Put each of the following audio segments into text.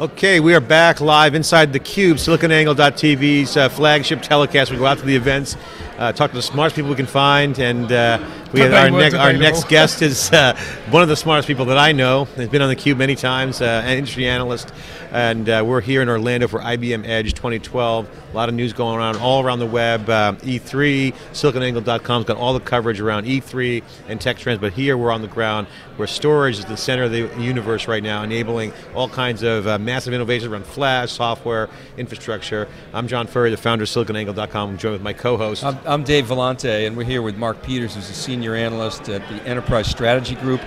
Okay, we are back live inside the Cube, SiliconAngle.tv's uh, flagship telecast. We go out to the events, uh, talk to the smartest people we can find, and uh, we have our, ne- our next guest is uh, one of the smartest people that I know. Has been on the Cube many times, uh, an industry analyst, and uh, we're here in Orlando for IBM Edge 2012. A lot of news going on all around the web. Uh, E3, SiliconAngle.com's got all the coverage around E3 and tech trends, but here we're on the ground where storage is the center of the universe right now, enabling all kinds of uh, massive innovations around flash, software, infrastructure. I'm John Furrier, the founder of SiliconAngle.com. I'm joined with my co-host. I'm, I'm Dave Vellante, and we're here with Mark Peters, who's a senior analyst at the Enterprise Strategy Group.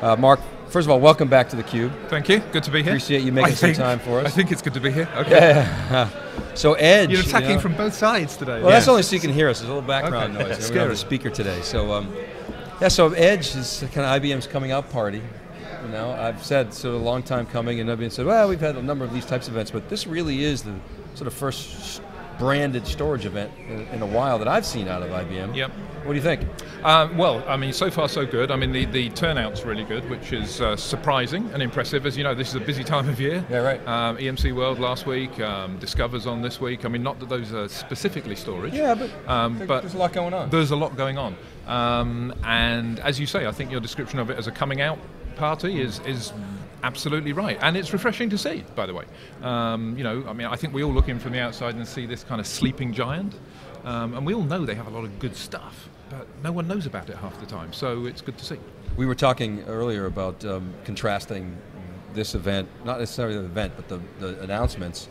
Uh, Mark, first of all, welcome back to theCUBE. Thank you. Good to be here. Appreciate you making I some time for us. I think it's good to be here. Okay. So Edge, You're you attacking know- from both sides today. Well, that's only so you can hear us. There's a little background Okay. noise. We Scary. don't have a speaker today, so um, yeah. So Edge is kind of IBM's coming out party. You know, I've said sort of a long time coming, and IBM said, well, we've had a number of these types of events, but this really is the sort of first branded storage event in, in a while that I've seen out of IBM. Yep. What do you think? Um, well, I mean, so far so good. I mean, the, the turnout's really good, which is uh, surprising and impressive. As you know, this is a busy time of year. Yeah, right. Um, EMC World last week, um, Discover's on this week. I mean, not that those are specifically storage. Yeah, but, Um, but there's a lot going on. There's a lot going on. Um, and as you say, I think your description of it as a coming out party is, is absolutely right. And it's refreshing to see, by the way. Um, you know, I mean, I think we all look in from the outside and see this kind of sleeping giant. Um, and we all know they have a lot of good stuff, but no one knows about it half the time. So it's good to see. We were talking earlier about um, contrasting this event, not necessarily the event, but the, the announcements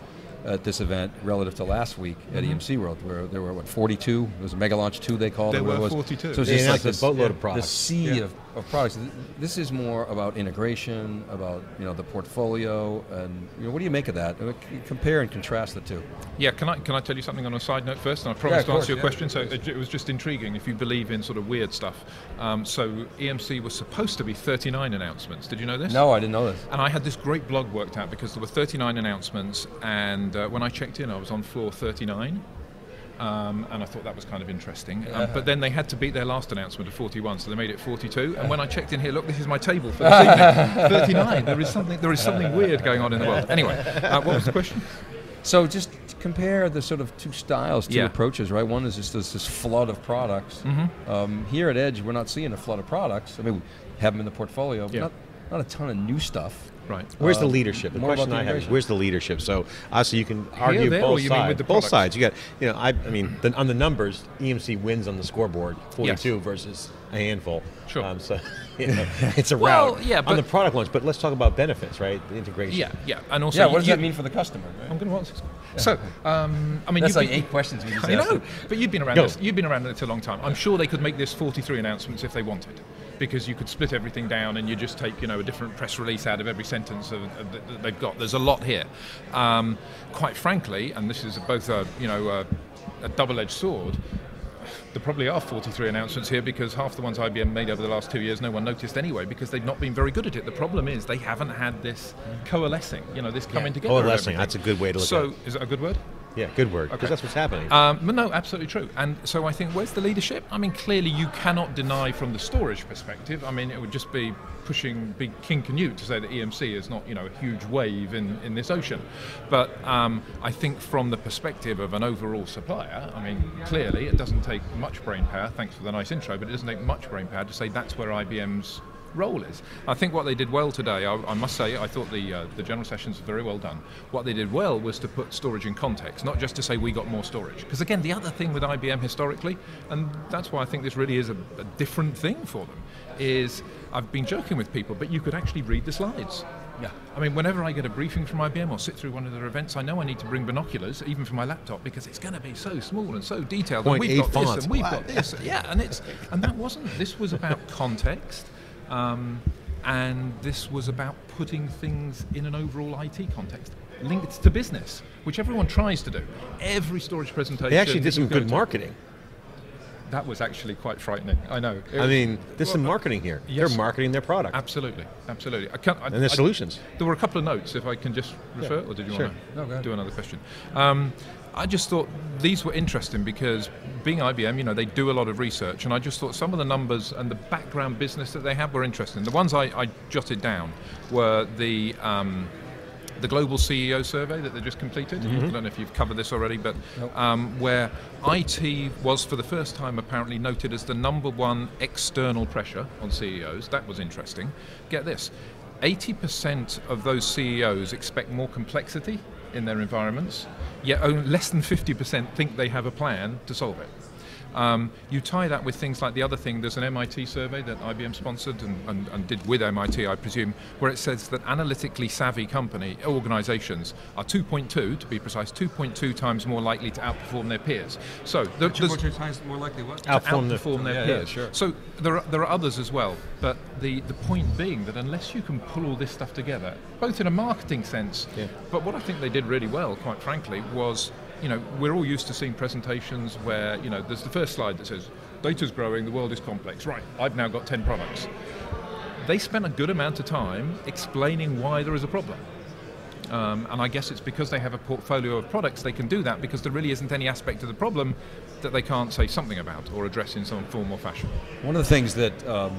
at this event relative to last week at Mm-hmm. EMC World, where there were what 42. It was a Mega Launch 2 they called There it. what were it was. 42. So it's just like announced a this boatload of products. The sea Yeah. of, of products. This is more about integration, about you know the portfolio, and you know what do you make of that? Uh, Compare and contrast the two. Yeah, can I can I tell you something on a side note first? And I promised of to course, answer your yeah. question. So it, it was just intriguing if you believe in sort of weird stuff. Um, so EMC was supposed to be 39 announcements. Did you know this? No, I didn't know this. And I had this great blog worked out because there were 39 announcements, and uh, when I checked in, I was on floor 39. Um, and I thought that was kind of interesting. Um, but then they had to beat their last announcement of 41, so they made it 42. And when I checked in here, look, this is my table for this evening 39. There is something, there is something weird going on in the world. Anyway, uh, what was the question? So just compare the sort of two styles, two Yeah. approaches, right? One is just this, this flood of products. Mm-hmm. Um, here at Edge, we're not seeing a flood of products. I mean, we have them in the portfolio, but Yeah. not, not a ton of new stuff. Right. Where's the Um, leadership? The question the I have is where's the leadership? So obviously you can argue there, both you mean sides. with the both products? sides. You got, you know, I, I mean, the, on the numbers, EMC wins on the scoreboard, 42 versus a handful. Sure. Um, so you know, it's a Well, route yeah, on the product launch. But let's talk about benefits, right? The integration. Yeah, yeah. And also, yeah, what does you- that mean for the customer? Right? I'm going to answer. So, um, I mean, That's like been- eight questions we just I know, but you've been around Go. this. You've been around it a long time. I'm sure they could make this 43 announcements if they wanted, because you could split everything down and you just take you know a different press release out of every sentence of, of, that they've got. There's a lot here. Um, quite frankly, and this is both a you know a, a double-edged sword. There probably are 43 announcements here because half the ones IBM made over the last two years, no one noticed anyway because they've not been very good at it. The problem is they haven't had this coalescing, you know, this coming together. Coalescing, that's a good way to look at it. so, at it. is that a good word? Yeah, good word. Because Okay. that's what's happening. Um, but no, absolutely true. And so I think, where's the leadership? I mean, clearly you cannot deny from the storage perspective. I mean, it would just be pushing big King Canute to say that EMC is not, you know, a huge wave in, in this ocean. But um, I think from the perspective of an overall supplier, I mean, clearly it doesn't take much brain power, thanks for the nice intro, but it doesn't take much brain power to say that's where IBM's role is. I think what they did well today, I, I must say, I thought the uh, the general sessions were very well done. What they did well was to put storage in context, not just to say we got more storage. Because again, the other thing with IBM historically, and that's why I think this really is a, a different thing for them, is I've been joking with people, but you could actually read the slides. Yeah. I mean, whenever I get a briefing from IBM or sit through one of their events, I know I need to bring binoculars, even for my laptop, because it's going to be so small and so detailed. and we've got fonts. this and we've Wow. got this. Yeah, and it's and that wasn't. This was about context, um, and this was about putting things in an overall IT context, linked to business, which everyone tries to do. Every storage presentation. they actually did some good to- marketing. That was actually quite frightening. I know. It I was- mean, there's some marketing here. yes. They're marketing their product Absolutely, absolutely. I can't, I, and their I- solutions. There were a couple of notes, if I can just refer, or did you Sure. want to ahead. do another question? Um, I just thought these were interesting because being IBM, you know, they do a lot of research, and I just thought some of the numbers and the background business that they have were interesting. The ones I, I jotted down were the um, the global CEO survey that they just completed. I don't know if you've covered this already, but um, where IT was for the first time apparently noted as the number one external pressure on CEOs. That was interesting. Get this 80% of those CEOs expect more complexity in their environments, yet only less than 50% think they have a plan to solve it. Um, you tie that with things like the other thing, there's an MIT survey that IBM sponsored and, and, and, did with MIT, I presume, where it says that analytically savvy company organizations are 2.2, to be precise, 2.2 times more likely to outperform their peers. So the, two times more likely what? To outperform, outperform their yeah, peers. Yeah, sure. So there are, there are others as well, but the, the point being that unless you can pull all this stuff together, both in a marketing sense, yeah. but what I think they did really well, quite frankly, was you know, we're all used to seeing presentations where, you know, there's the first slide that says, data's growing, the world is complex. Right, I've now got 10 products. They spent a good amount of time explaining why there is a problem. Um, and I guess it's because they have a portfolio of products they can do that because there really isn't any aspect of the problem that they can't say something about or address in some form or fashion. One of the things that um,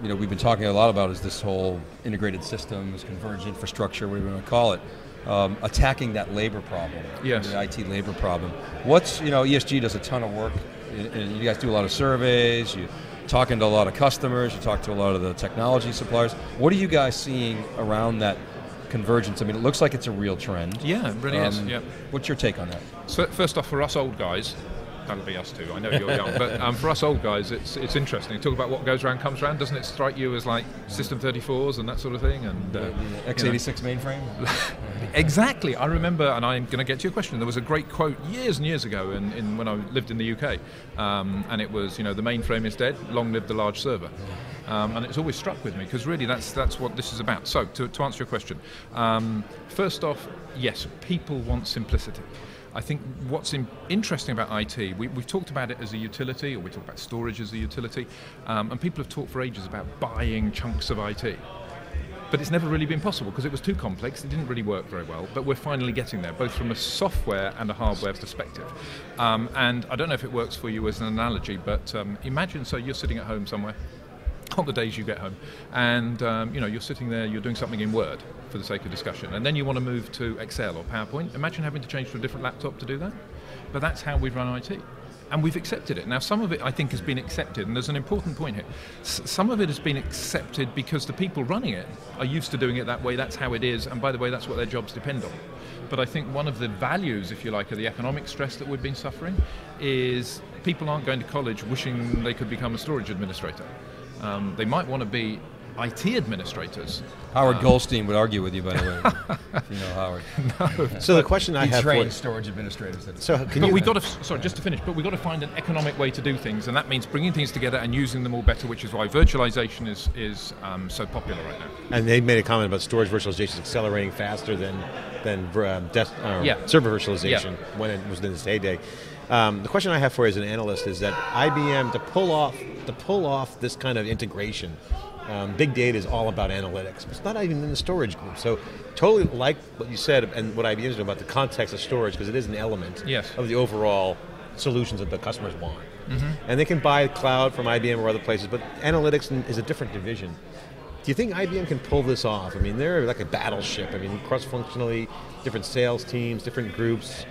you know we've been talking a lot about is this whole integrated systems, converged infrastructure, whatever you want to call it um, attacking that labor problem, yes. the IT labor problem. What's you know ESG does a ton of work, and you guys do a lot of surveys. You talking to a lot of customers. You talk to a lot of the technology suppliers. What are you guys seeing around that convergence? I mean, it looks like it's a real trend. Yeah, it really um, is. Yeah. What's your take on that? So first off, for us old guys, that'll be us too. I know you're young, but um, for us old guys, it's it's interesting. Talk about what goes around comes around. Doesn't it strike you as like System 34s and that sort of thing? And uh, x86 you know. mainframe. exactly. I remember, and I'm going to get to your question. There was a great quote years and years ago, in, in when I lived in the UK, um, and it was, you know, the mainframe is dead. Long live the large server. Um, and it's always struck with me because really that's that's what this is about. So to, to answer your question, um, first off, yes, people want simplicity. I think what's in, interesting about IT, we, have talked about it as a utility, or we talk about storage as a utility, um, and people have talked for ages about buying chunks of IT. But it's never really been possible because it was too complex, it didn't really work very well, but we're finally getting there, both from a software and a hardware perspective. Um, and I don't know if it works for you as an analogy, but um, imagine so you're sitting at home somewhere, on the days you get home, and um, you know you're sitting there, you're doing something in Word for the sake of discussion, and then you want to move to Excel or PowerPoint. Imagine having to change to a different laptop to do that. But that's how we run IT. And we've accepted it. Now, some of it I think has been accepted, and there's an important point here. S- some of it has been accepted because the people running it are used to doing it that way, that's how it is, and by the way, that's what their jobs depend on. But I think one of the values, if you like, of the economic stress that we've been suffering is people aren't going to college wishing they could become a storage administrator. Um, they might want to be IT administrators. Howard um, Goldstein would argue with you, by the way. if you know Howard. no. So the question I have trained for storage administrators. So can but we got to sorry, just to finish. But we got to find an economic way to do things, and that means bringing things together and using them all better, which is why virtualization is is um, so popular right now. And they made a comment about storage virtualization accelerating faster than than uh, desk, uh, yeah. server virtualization yeah. when it was in its heyday. Um, the question I have for you as an analyst is that IBM to pull off to pull off this kind of integration um, big data is all about analytics. It's not even in the storage group. So totally like what you said and what IBM is doing about the context of storage because it is an element yes. of the overall solutions that the customers want. Mm-hmm. And they can buy cloud from IBM or other places, but analytics is a different division. Do you think IBM can pull this off? I mean, they're like a battleship. I mean, cross-functionally, different sales teams, different groups.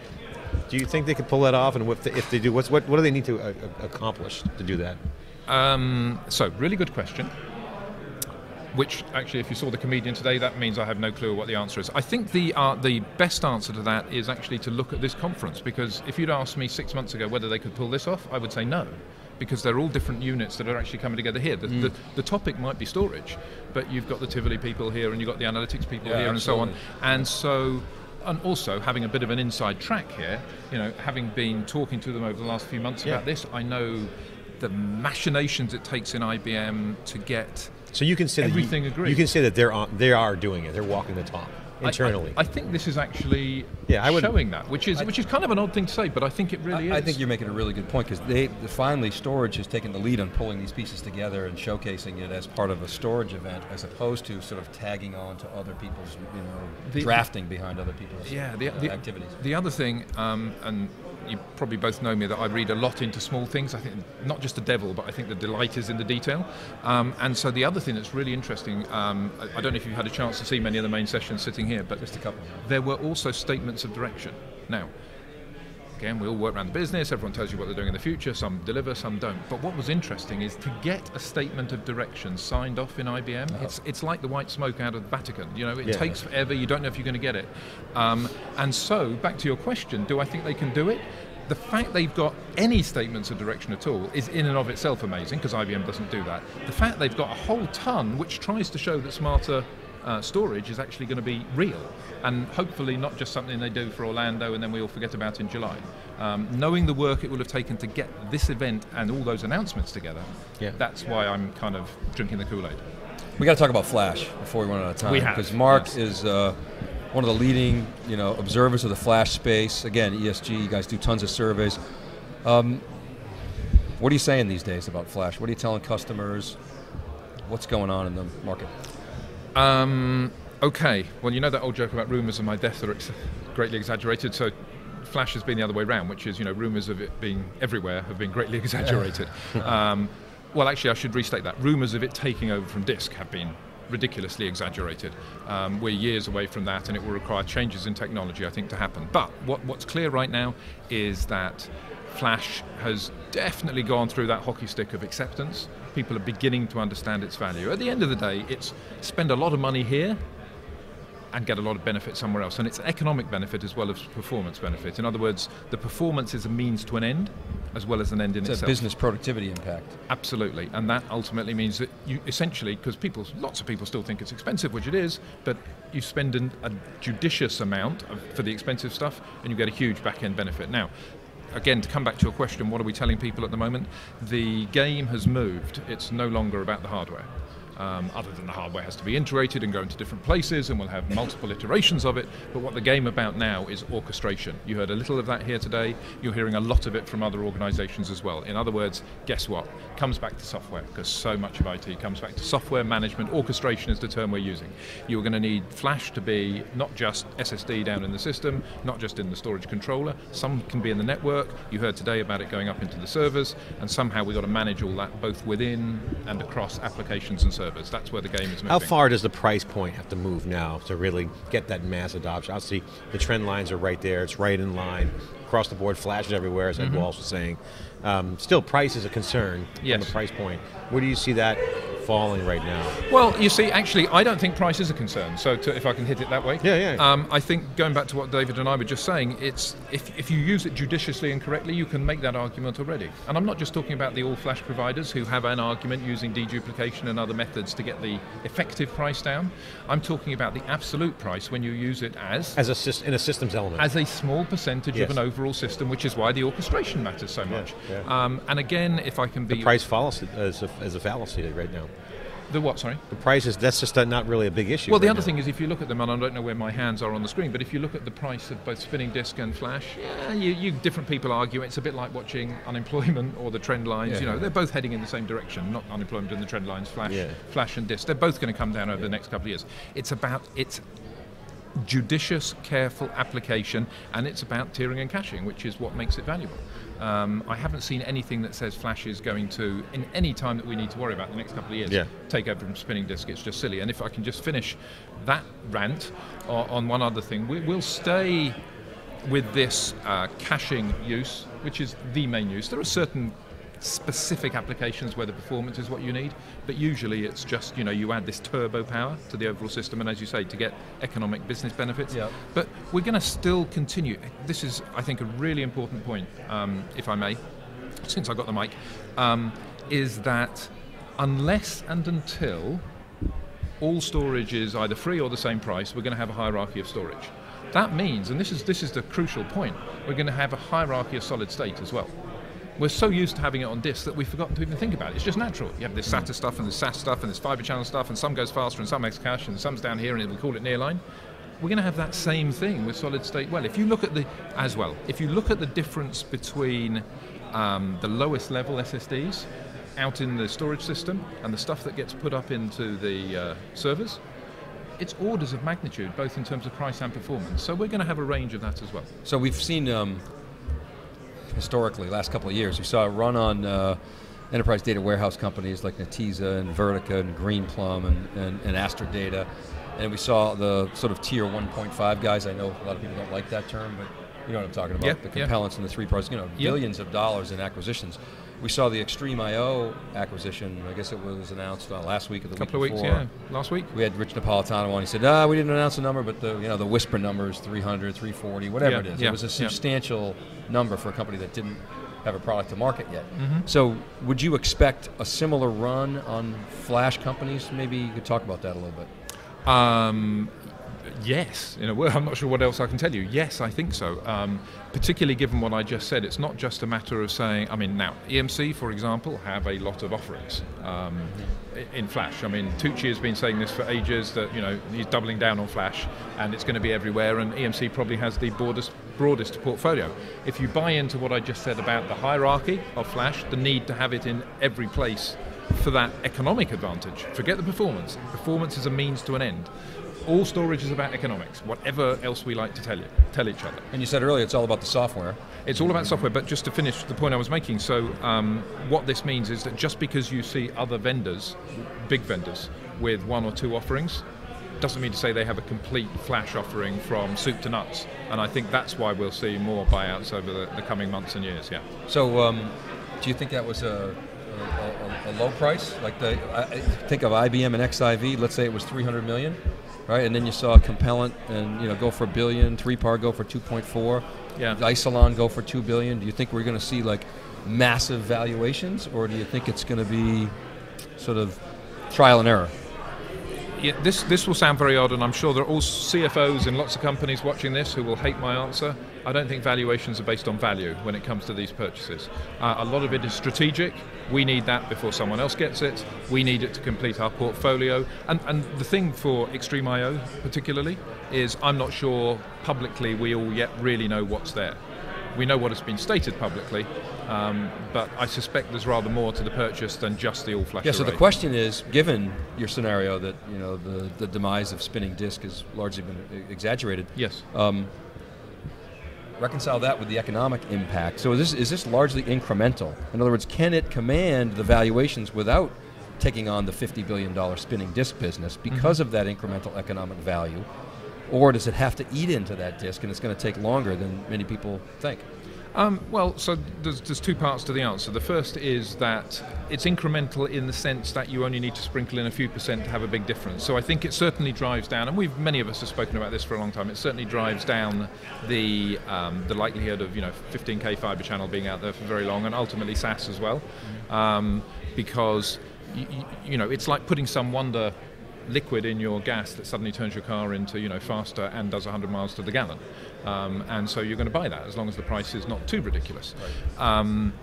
Do you think they could pull that off? And if they, if they do, what's, what, what do they need to uh, accomplish to do that? Um, so, really good question which actually, if you saw the comedian today, that means I have no clue what the answer is. I think the uh, the best answer to that is actually to look at this conference because if you'd asked me six months ago whether they could pull this off, I would say no. Because they're all different units that are actually coming together here. The, mm. the, the, topic might be storage, but you've got the Tivoli people here and you've got the analytics people yeah, here absolutely. and so on. And so and also having a bit of an inside track here, you know, having been talking to them over the last few months yeah. about this, I know the machinations it takes in IBM to get so you can say everything that you, agreed. you can say that they're on, they are doing it. They're walking the talk internally. I, I, I think this is actually yeah, I would, showing that, which is which is kind of an odd thing to say, but I think it really I, is. I think you're making a really good point because they finally storage has taken the lead on pulling these pieces together and showcasing it as part of a storage event, as opposed to sort of tagging on to other people's, you know, the, drafting behind other people's yeah, the, uh, the, activities. The other thing, um, and you probably both know me that I read a lot into small things. I think not just the devil, but I think the delight is in the detail. Um, and so the other thing that's really interesting, um, I, I, don't know if you've had a chance to see many of the main sessions sitting here, but just a couple. There were also statements of direction. Now, Again, we all work around the business, everyone tells you what they're doing in the future, some deliver, some don't. But what was interesting is to get a statement of direction signed off in IBM, oh. it's, it's like the white smoke out of the Vatican. You know, it yeah. takes forever, you don't know if you're going to get it. Um, and so, back to your question, do I think they can do it? the fact they've got any statements of direction at all is in and of itself amazing because IBM doesn't do that. The fact they've got a whole ton which tries to show that smarter uh, storage is actually going to be real and hopefully not just something they do for Orlando and then we all forget about in July. Um, knowing the work it will have taken to get this event and all those announcements together, yeah. that's why I'm kind of drinking the Kool-Aid. We got to talk about Flash before we run out of time. We have because Mark yes. is uh, one of the leading, you know, observers of the Flash space. Again, ESG. You guys do tons of surveys. Um, what are you saying these days about Flash? What are you telling customers? What's going on in the market? Um, okay. Well, you know that old joke about rumours of my death are ex- greatly exaggerated. So Flash has been the other way around, which is, you know, rumours of it being everywhere have been greatly exaggerated. um, well, actually, I should restate that. Rumours of it taking over from disk have been ridiculously exaggerated. Um, we're years away from that, and it will require changes in technology, I think, to happen. But what, what's clear right now is that Flash has definitely gone through that hockey stick of acceptance. People are beginning to understand its value. At the end of the day, it's spend a lot of money here and get a lot of benefit somewhere else. And it's economic benefit as well as performance benefit. In other words, the performance is a means to an end as well as an end in it's itself. a business productivity impact. Absolutely. And that ultimately means that you essentially, because people, lots of people still think it's expensive, which it is, but you spend an, a judicious amount of, for the expensive stuff and you get a huge back end benefit. Now, again, to come back to your question, what are we telling people at the moment? The game has moved. It's no longer about the hardware um, other than the hardware has to be integrated and go into different places and we'll have multiple iterations of it. But what the game about now is orchestration. You heard a little of that here today. You're hearing a lot of it from other organizations as well. In other words, guess what? Comes back to software because so much of IT comes back to software management. Orchestration is the term we're using. You're going to need Flash to be not just SSD down in the system, not just in the storage controller. Some can be in the network. You heard today about it going up into the servers, and somehow we've got to manage all that both within and across applications and servers servers. That's where the game is moving. How far does the price point have to move now to really get that mass adoption? Obviously, the trend lines are right there. It's right in line. Across the board, flashes everywhere, as Ed mm-hmm. Walsh was saying. Um, still, price is a concern yes. on the price point. Where do you see that falling right now? Well, you see, actually, I don't think price is a concern. So, to, if I can hit it that way, yeah, yeah. Um, I think going back to what David and I were just saying, it's if, if you use it judiciously and correctly, you can make that argument already. And I'm not just talking about the all-flash providers who have an argument using deduplication and other methods to get the effective price down. I'm talking about the absolute price when you use it as as a in a systems element, as a small percentage yes. of an overall system, which is why the orchestration matters so much. Yeah, yeah. Um, and again, if I can be the price fallacy as a, as a fallacy right now. The what? Sorry. The prices. That's just not really a big issue. Well, the right other now. thing is, if you look at them, and I don't know where my hands are on the screen, but if you look at the price of both spinning disk and flash, yeah, you, you different people argue it's a bit like watching unemployment or the trend lines. Yeah, you know, they're both heading in the same direction. Not unemployment and the trend lines. Flash, yeah. flash and disk. They're both going to come down over the next couple of years. It's about it's judicious, careful application, and it's about tiering and caching, which is what makes it valuable. Um, I haven't seen anything that says Flash is going to, in any time that we need to worry about the next couple of years, yeah. take over from spinning disk. It's just silly. And if I can just finish that rant on one other thing, we, will stay with this uh, caching use, which is the main use. There are certain specific applications where the performance is what you need, but usually it's just, you know, you add this turbo power to the overall system, and as you say, to get economic business benefits. Yep. But we're going to still continue. This is, I think, a really important point, um, if I may, since I got the mic, um, is that unless and until all storage is either free or the same price, we're going to have a hierarchy of storage. That means, and this is this is the crucial point, we're going to have a hierarchy of solid state as well we're so used to having it on disk that we've forgotten to even think about it. It's just natural. You have this SATA stuff and this SAS stuff and this fiber channel stuff, and some goes faster and some makes cache, and some's down here and we call it nearline. We're going to have that same thing with solid state. Well, if you look at the as well, if you look at the difference between um, the lowest level SSDs out in the storage system and the stuff that gets put up into the uh, servers, it's orders of magnitude, both in terms of price and performance. So we're going to have a range of that as well. So we've seen um, historically, last couple of years. We saw a run on uh, enterprise data warehouse companies like Netezza and Vertica and Greenplum and, and, and Aster Data. And we saw the sort of tier 1.5 guys. I know a lot of people don't like that term, but you know what I'm talking about. The Compellents and the 3PARs, you know, billions of dollars in acquisitions. We saw the XtremIO acquisition, I guess it was announced uh, last week or the A couple of week weeks, before. yeah. Last week. We had Rich Napolitano on. He said, "Ah, we didn't announce a number, but the you know the whisper number is 300, 340, whatever Yeah, it is. yeah, it was a yeah. substantial number for a company that didn't have a product to market yet. Mm-hmm. So, would you expect a similar run on flash companies? Maybe you could talk about that a little bit. Um, yes, in a word. I'm not sure what else I can tell you. Yes, I think so. Um, particularly given what I just said, it's not just a matter of saying. I mean, now EMC, for example, have a lot of offerings um, in Flash. I mean, Tucci has been saying this for ages that you know he's doubling down on Flash, and it's going to be everywhere. And EMC probably has the broadest broadest portfolio. If you buy into what I just said about the hierarchy of Flash, the need to have it in every place for that economic advantage. Forget the performance. Performance is a means to an end. All storage is about economics, whatever else we like to tell you, tell each other. And you said earlier it's all about the software. It's all about software, but just to finish the point I was making, so um, what this means is that just because you see other vendors, big vendors, with one or two offerings, doesn't mean to say they have a complete flash offering from soup to nuts. And I think that's why we'll see more buyouts over the, the coming months and years, yeah. So, um, do you think that was a, a, a, a low price? Like the I, think of IBM and XIV. Let's say it was 300 million, right? And then you saw Compellent and you know go for a billion, 3PAR go for 2.4. Yeah. Isilon go for two billion. Do you think we're going to see like massive valuations, or do you think it's going to be sort of trial and error? Yeah, this this will sound very odd, and I'm sure there are all CFOs in lots of companies watching this who will hate my answer. I don't think valuations are based on value when it comes to these purchases. Uh, a lot of it is strategic. We need that before someone else gets it. We need it to complete our portfolio. And and the thing for XtremIO particularly is I'm not sure publicly we all yet really know what's there. We know what has been stated publicly, um, but I suspect there's rather more to the purchase than just the all-flash Yeah. So the question is, given your scenario that you know the, the demise of spinning disk has largely been exaggerated, Yes. um, reconcile that with the economic impact. So is this is this largely incremental? In other words, can it command the valuations without taking on the fifty billion dollar spinning disk business mm-hmm. because of that incremental economic value, or does it have to eat into that disk and it's going to take longer than many people think? Um, well, so there's, there's two parts to the answer. The first is that it's incremental in the sense that you only need to sprinkle in a few percent to have a big difference. So I think it certainly drives down, and we've many of us have spoken about this for a long time. It certainly drives down the um, the likelihood of you know 15k fiber channel being out there for very long, and ultimately SAS as well, um, because y- y- you know it's like putting some wonder liquid in your gas that suddenly turns your car into you know faster and does 100 miles to the gallon um, and so you're going to buy that as long as the price is not too ridiculous. Um,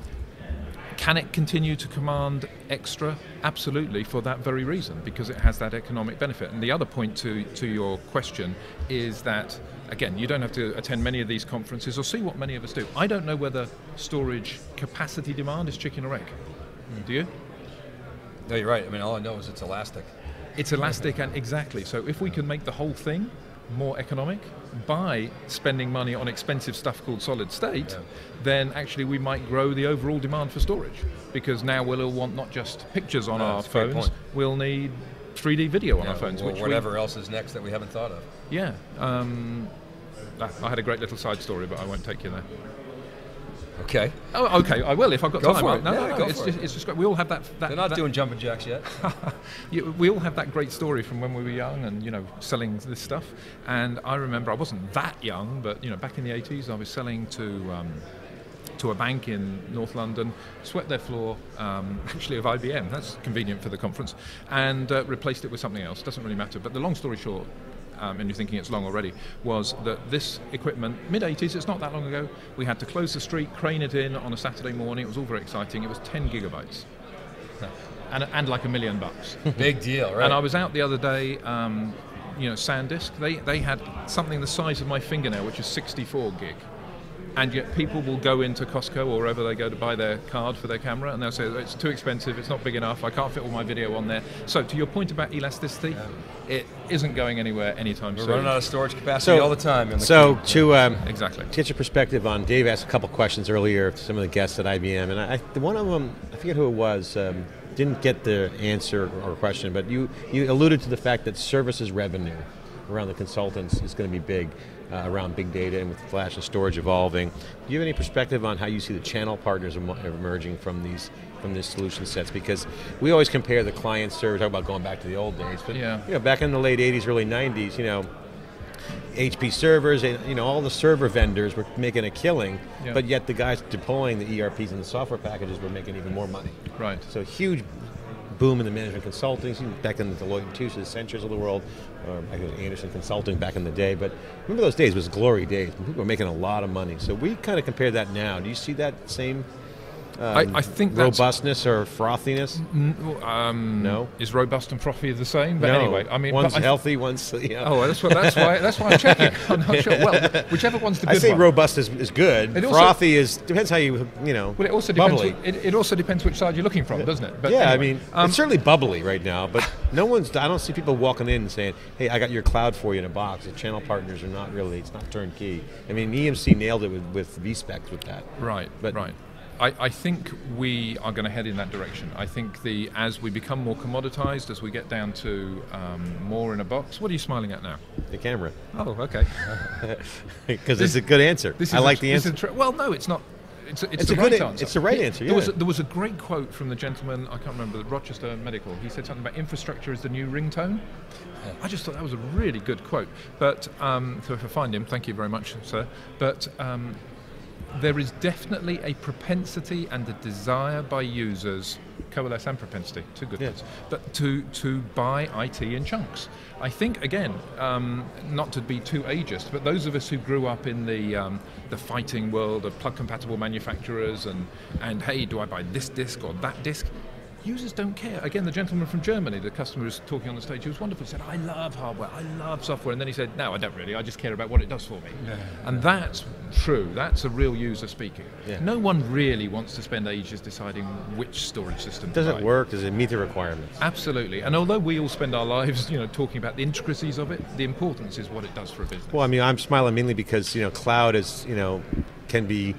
can it continue to command extra? Absolutely for that very reason because it has that economic benefit. And the other point to, to your question is that again you don't have to attend many of these conferences or see what many of us do. I don't know whether storage capacity demand is chicken or egg. Do you? No, you're right. I mean, all I know is it's elastic. It's elastic and exactly. So if we can make the whole thing more economic by spending money on expensive stuff called solid state, Yeah. then actually we might grow the overall demand for storage because now we'll all want not just pictures on No, our that's a great phones, we'll need 3D video on Yeah, our phones, or which we- whatever else is next that we haven't thought of. yeah. Um, I I had a great little side story, but I won't take you there. Okay. Oh, okay, I will if I've got Go time. No, Yeah, no, no, it's just, it. it's just great. We all have that. that They're not that- doing jumping jacks yet. you, we all have that great story from when we were young and you know selling this stuff and i remember i wasn't that young but you know back in the 80s i was selling to um, to a bank in north london swept their floor um, actually of ibm that's convenient for the conference and uh, replaced it with something else doesn't really matter but the long story short um, and you're thinking it's long already, was that this equipment, mid 80s, it's not that long ago, we had to close the street, crane it in on a Saturday morning. It was all very exciting. It was 10 gigabytes. And, and like a million bucks. Big deal, right? And I was out the other day, um, you know, SanDisk. They they had something the size of my fingernail, which is 64 gig. And yet people will go into Costco or wherever they go to buy their card for their camera, and they'll say it's too expensive, it's not big enough, I can't fit all my video on there. So to your point about elasticity, it isn't going anywhere anytime We're soon. running out of storage capacity So- all the time. In the So cube. to um, Exactly. to get your perspective on, Dave asked a couple questions earlier to some of the guests at IBM, and I, I- one of them, I forget who it was, um, didn't get the answer or question, but you, you alluded to the fact that services revenue around the consultants is going to be big uh, around big data and with flash and storage evolving. Do you have any perspective on how you see the channel partners emerging from these from these solution sets? Because we always compare the client server, talk about going back to the old days, but Yeah. you know, back in the late 80s, early 90s, you know, HP servers, and you know, all the server vendors were making a killing, Yeah. but yet the guys deploying the ERPs and the software packages were making even more money. Right. So huge boom in the management consulting, back in the Deloitte and Touche, the Accenture's of the world, or I think it was Andersen Consulting back in the day. But remember those days it was glory days. People were making a lot of money. So we kind of compare that now. Do you see that same I, I think robustness or frothiness? um, No? Is robust and frothy the same? But no. anyway, I mean, one's I- healthy, one's know. Oh, that's what. That's why. That's why I'm checking. I'm not sure. Well, whichever one's the I good say one. robust is, is good. It also- Frothy is depends how you you know. Well, it also depends. it, it also depends which side you're looking from, doesn't it? But yeah, anyway, I mean, um, it's certainly bubbly right now, but no one's. I don't see people walking in and saying, "Hey, I got your cloud for you in a box." The channel partners are not really. It's not turnkey. I mean, EMC nailed it with, with VSPEX with that. Right, But- right. I, I think we are going to head in that direction. I think the as we become more commoditized, as we get down to um, more in a box. What are you smiling at now? The camera, Oh, okay. because it's a good answer. This is I like a, the answer. is a tr- well, no, it's not. It's, a, it's, It's the a good right an- answer. it's the right answer, There was, a, there was a great quote from the gentleman, I can't remember, the Rochester Medical. He said something about infrastructure is the new ringtone. I just thought that was a really good quote. But, um, so if I find him, thank you very much, sir. But um, there is definitely a propensity and a desire by users, coalesce and propensity, two good Yeah. words, but to, to buy IT in chunks. I think, again, um, not to be too ageist, but those of us who grew up in the, um, the fighting world of plug compatible manufacturers and, and hey, do I buy this disc or that disc? Users don't care. Again, the gentleman from Germany, the customer was talking on the stage, he was wonderful. He said, I love hardware, I love software. And then he said, No, I don't really, I just care about what it does for me. and that's true. That's a real user speaking. Yeah. No one really wants to spend ages deciding which storage system to Does it work? Does it meet the requirements? Absolutely. And although we all spend our lives, you know, talking about the intricacies of it, the importance is what it does for a business. Well, I mean, I'm smiling mainly because you know, cloud is you know, can be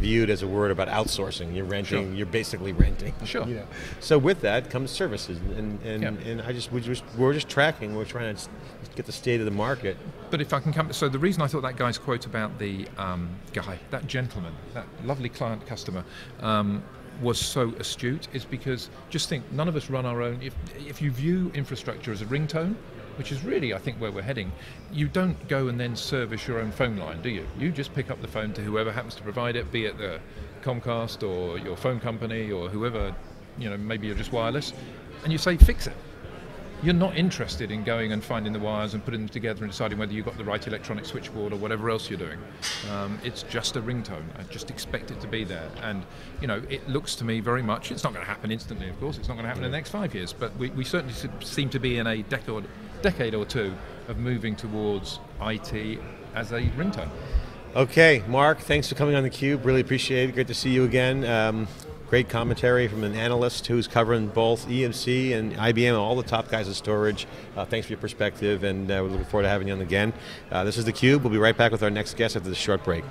viewed as a word about outsourcing. You're renting. Sure. You're basically renting. Sure. You know? So with that comes services, and and, Yeah. and I just we just we're just tracking. We're trying to get the state of the market. But if I can come, so the reason I thought that guy's quote about the um, guy, that gentleman, that lovely client customer, um, was so astute is because just think, none of us run our own. If, if you view infrastructure as a ringtone, which is really, I think, where we're heading, you don't go and then service your own phone line, do you? You just pick up the phone to whoever happens to provide it, be it the Comcast or your phone company or whoever, you know, maybe you're just wireless, and you say, fix it you're not interested in going and finding the wires and putting them together and deciding whether you've got the right electronic switchboard or whatever else you're doing. Um, it's just a ringtone. I just expect it to be there. And, you know, it looks to me very much, it's not going to happen instantly, of course, it's not going to happen in the next five years, but we, we certainly seem to be in a decade, decade or two of moving towards IT as a ringtone. Okay, Mark, thanks for coming on the Cube. Really appreciate it. Great to see you again. Um, great commentary from an analyst who's covering both EMC and IBM and all the top guys in storage. Uh, thanks for your perspective, and uh, we're looking forward to having you on again. Uh, this is theCUBE. We'll be right back with our next guest after this short break.